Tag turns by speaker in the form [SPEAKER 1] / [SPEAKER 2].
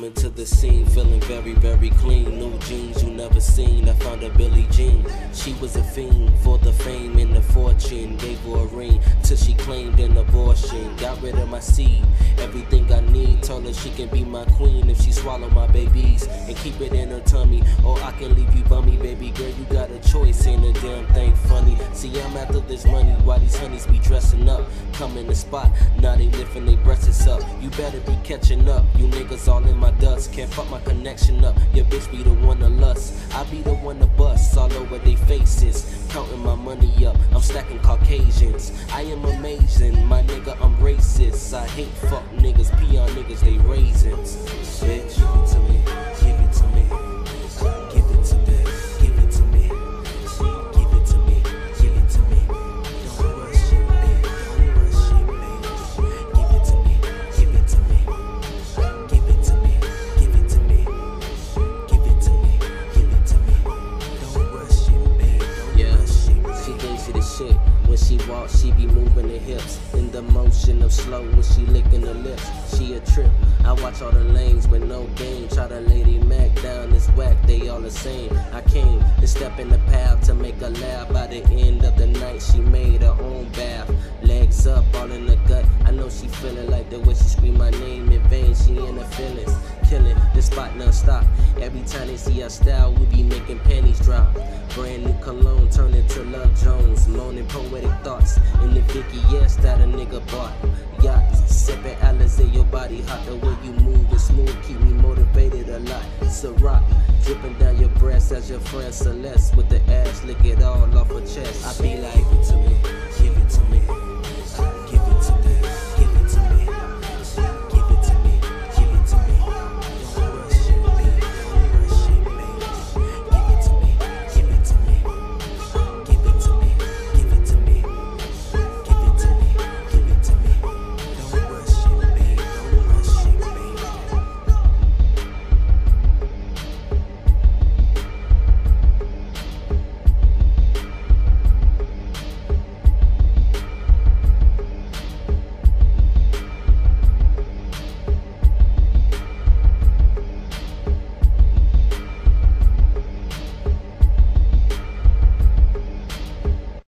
[SPEAKER 1] Coming to the scene, feeling very, very clean. New jeans you never seen. I found a Billie Jean. She was a fiend for the fame and the fortune. Gave her a ring till she claimed an abortion. Got rid of my seed, everything I need. Told her she can be my queen if she swallow my babies and keep it in her tummy. Or I can leave you bummy, baby girl. You got a choice, ain't a damn thing funny. See, I'm after this money. Why these honeys be dressing up? Come in the spot, now they lifting their breasts up. You better be catching up. You niggas all in my dust. Can't fuck my connection up. Your bitch be the one to lust. I be the one to bust all over they faces. Counting my money up. I'm stacking Caucasians. I am amazing. My nigga, I'm racist. I hate fuck niggas. Peon niggas, they raisins. Bitch, When she walk, she be moving her hips. In the motion of slow when she licking her lips. She a trip. I watch all the lanes with no game. Try to lady Mac down this whack, they all the same. I came to step in the path to make a laugh. By the end of the night, she made her own bath. Legs up, all in the gut. I know she feeling like the way she scream my name in vain. She in the feelings. Spot non-stop. Every time they see our style, we be making panties drop. Brand new cologne turn into Love Jones. Moaning poetic thoughts in the Vicky, yes, that a nigga bought. Yachts, sipping Alizé, your body hot. The way you move is smooth, keep me motivated a lot. It's a rock, dripping down your breast as your friend Celeste with the ass, lick it all off her chest. I be like, give it to me, give it to me.